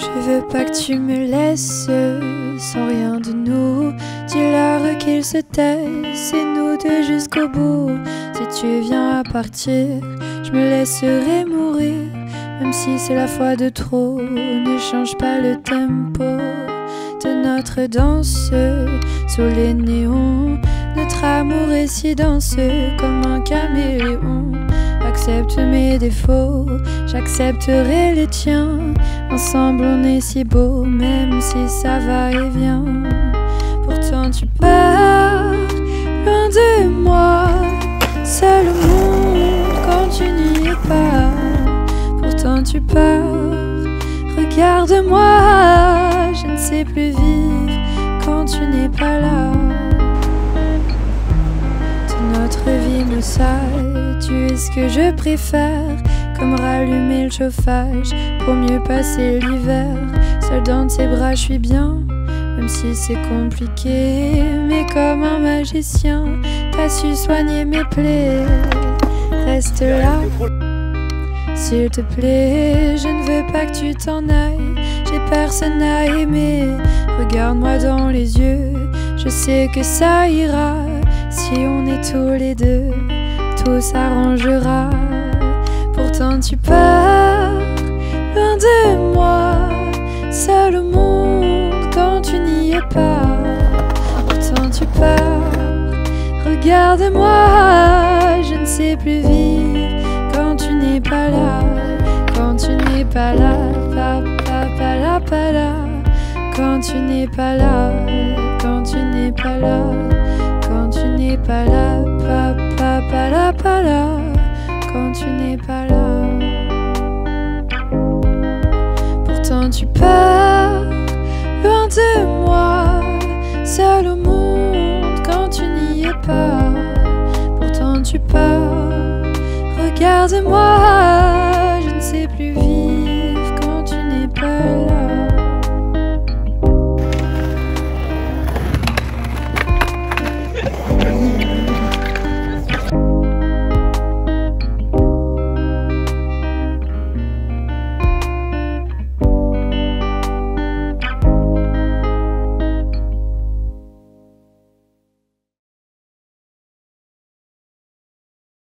Je veux pas que tu me laisses sans rien de nous. Dis-leur qu'ils se taisent, c'est nous deux jusqu'au bout. Si tu viens à partir, je me laisserai mourir. Même si c'est la foi de trop, ne change pas le tempo de notre danse sous les néons. Notre amour est si dense comme un caméléon. Accepte mes défauts, j'accepterai les tiens. Ensemble on est si beau, même si ça va et vient. Pourtant tu pars loin de moi, seul au monde quand tu n'y es pas. Pourtant tu pars, regarde-moi, je ne sais plus vivre quand tu n'es pas là. De notre vie maussade, tu es ce que je préfère. Comme rallumer le chauffage pour mieux passer l'hiver. Seul dans tes bras, je suis bien, même si c'est compliqué. Mais comme un magicien, t'as su soigner mes plaies. Reste là. S'il te plaît, je ne veux pas que tu t'en ailles. J'ai personne à aimer. Regarde-moi dans les yeux. Je sais que ça ira. Si on est tous les deux, tout s'arrangera. Pourtant tu pars loin de moi, seul au monde quand tu n'y es pas. Pourtant tu pars, regarde-moi, je ne sais plus vivre quand tu n'es pas là, quand tu n'es pas là, pa, pa, pa, la, la. quand tu n'es pas là, quand tu n'es pas là, tu pars loin de moi, seul au monde quand tu n'y es pas. Pourtant tu pars, regarde-moi,